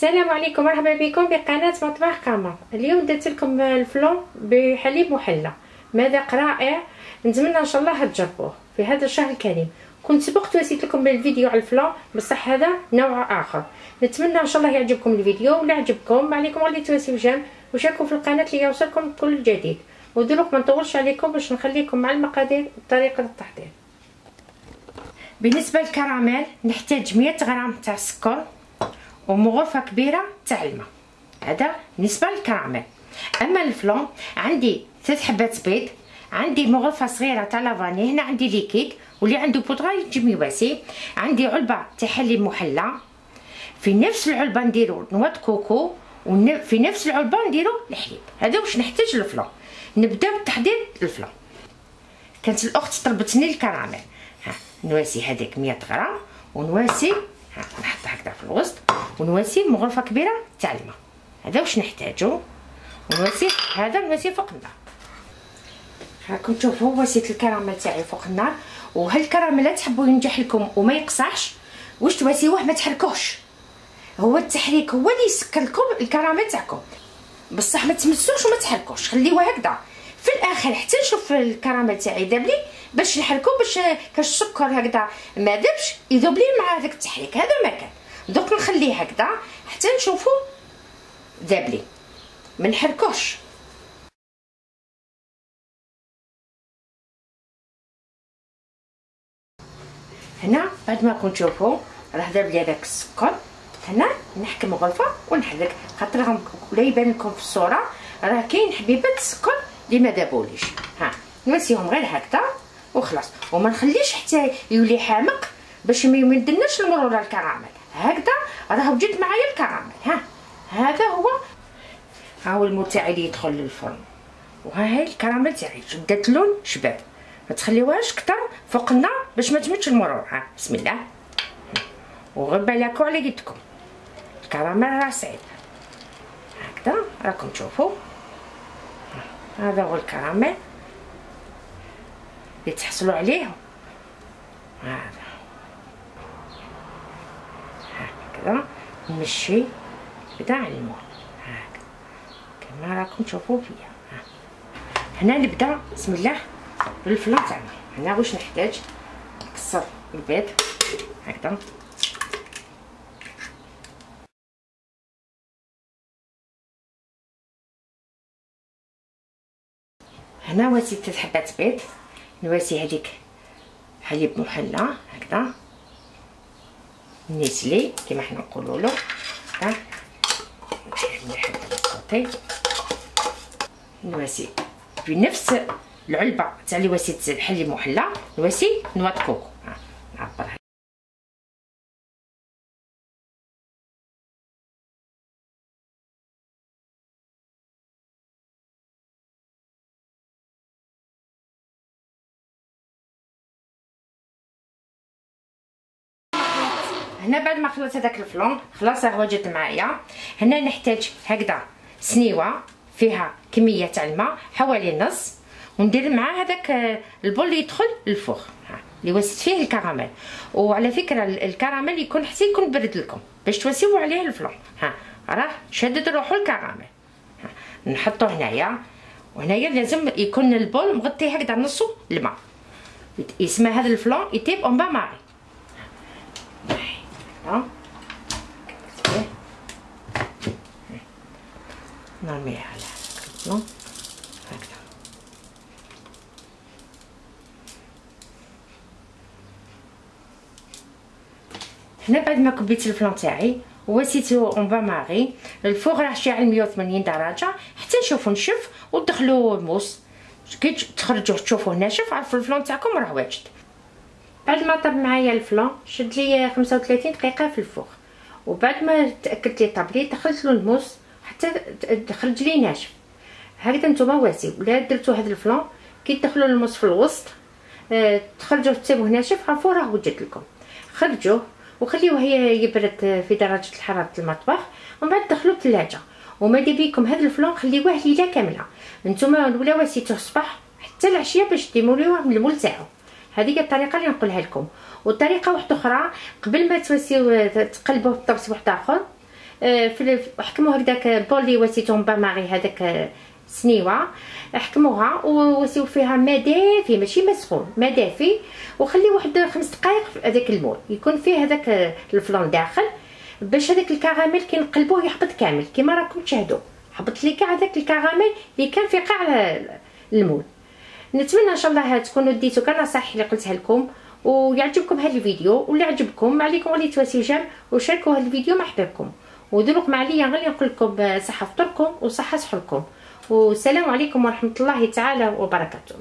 السلام عليكم مرحبا بكم بقناه مطبخ قمر اليوم درت لكم الفلون بحليب محلى. مذاق رائع نتمنى إن شاء الله تجربوه في هذا الشهر الكريم. كنت سبقت وسيت لكم الفيديو على الفلون بصح هذا نوع آخر. نتمنى إن شاء الله يعجبكم الفيديو ولا عجبكم ما عليكم غير تواسيو جام وشاركوا في القناة ليوصلكم كل جديد. ودروك ما نطولش عليكم باش نخليكم مع المقادير طريقة التحضير. بالنسبة للكراميل نحتاج 100 غرام تاع السكر ومغرفة كبيرة تاع الماء هذا بالنسبة للكراميل. أما الفلون عندي ثلاث حبات بيض عندي مغرفة صغيرة تاع لافاني هنا عندي ليكيد واللي عنده بودرة يجي واسي عندي علبة تاع حليب محلى. في نفس العلبة نديرو نواه كوكو وفي نفس العلبة نديرو الحليب. هذا واش نحتاج الفلون. نبدأ بتحضير الفلون كانت الأخت طلبتني الكراميل. ها نواسي هذيك 100 غرام ونواسي نحط هكذا في الوسط ونواسي مغرفة كبيرة تاع الماء هذا واش نحتاجو؟ ونواسي هذا نواسي فوق النار. راكم تشوفوا وسيت الكراميل تاعي فوق النار. وهاد الكراميل تحبوا ينجح لكم وما يقصحش واش تواسيوه ما تحركوش هو التحريك هو اللي يسكر لكم الكراميل تاعكم. بصح ما تمسوش وما تحركوش خليوه هكذا. في الآخر حتى نشوف الكراميل تاعي داب لي باش نحركو باش كاش السكر هكذا ما دابش يذوب لي مع هذاك التحريك هذا ما كان. دوك نخليه هكذا حتى نشوفو داب لي ما نحركوش. هنا بعد ما كنت تشوفوا راه داب لي هذاك السكر هنا نحكم غرفة ونحرك. خاطر ولا يبان لكم في الصورة راه كاين حبيبات السكر اللي ما دابوليش ها نواسيهم غير هكذا وخلاص. وما نخليش حتى يولي حامق باش ما يمدناش المرور الكراميل. هكذا راه وجد معايا الكراميل ها. هذا هو. ها هو المول تاعي اللي يدخل للفرن. وها هي الكراميل تاعي بدات لون شباب. ما تخليوهاش كتر فوق النار باش ما تمدش المرور ها. بسم الله. وغير بالكم على يدكم. الكراميل راه صعيب هكذا راكم تشوفوا. هذا هو الكراميل اللي تحصلوا عليه هذا. هكذا. نمشي كدا على المول. كما راكم تشوفوا فيا هنا نبدا بسم الله. بالفلان تاعنا. هنا واش نحتاج؟ نكسر البيض هكذا. هنا واسي ثلاث حبات بيض نواسي هذيك حليب محلى هكذا. نسلي كما حنا نقولوا له. ها؟ نواسي في نفس العلبة تاع اللي واسيت الحليب محلى. نواسي نواه كوكو. نعبرها. هنا بعد ما خلصت هذاك الفلون خلاص راه وجد معايا هنا نحتاج هكذا صنيوة فيها كمية تاع الماء حوالي نص وندير مع هذاك ال bol اللي يدخل لل four اللي وسيت فيه الكراميل. وعلى فكرة الكراميل يكون حتى يكون برد لكم باش توسيو عليه ال flan. ها راه شد روحو الكراميل. نحطو هنايا. وهنايا لازم يكون ال bol مغطي هكذا نصو الماء. يسمى هذا ال flan يطيب au bain-marie. ها نرميها على ال flan هكذا هنا بعد ما كبيت ال flan تاعي وسيتو au bain-marie ال four راه شاعل 180 درجة حتى نشوفو نشف ودخلو الموس. كي تخرجوه تشوفوه ناشف عرفوا ال flan تاعكم راه واجد. بعد ما طاب معايا ال flan شد لي 35 دقيقة في ال four وبعد ما تأكدت لي طاب لي دخلت له الموس حتى خرج لي ناشف. هكذا نتوما واسي. ولا درتو هذا ال flan كي تدخلوا الموس في الوسط آه تخرجوه تسيبوه ناشف عرفوا راه وجد لكم. خرجوه وخليوه يبرد في درجة الحرارة المطبخ. ومن بعد دخلوه الثلاجه وماذا بيكم هذا ال flan خليوه ليلة كاملة. نتوما ولا واسيتوه الصباح حتى العشية باش تديموليوه من ال moule تاعو. هذه الطريقة اللي نقولها لكم. والطريقة واحدة أخرى قبل ما تيسيو تقلبوه بطبسي واحد آخر آه، في حكموا هكذاك بولي وسيتهم bain-marie هذاك سنيوة. حكموها وسيو فيها ما دافي ماشي مسخون ما دافي وخلي واحد خمس دقائق في هذاك ال moule. يكون فيه هذاك ال flan داخل. باش هذاك الكراميل كي نقلبوه يحبط كامل. كيما راكم تشاهدوا. حبط لي كاع هذاك الكراميل اللي كان في قاع المول. نتمنى إن شاء الله تكونوا ديتو كاع النصائح اللي قلتها لكم ويعجبكم هذا الفيديو واللي عجبكم ما عليكم غير تواسيو جيم وشاركوا هذا الفيديو مع حبابكم ودروك مع ليا غير نقول لكم صحه فطوركم وصحة سحوركم والسلام عليكم ورحمة الله تعالى وبركاته.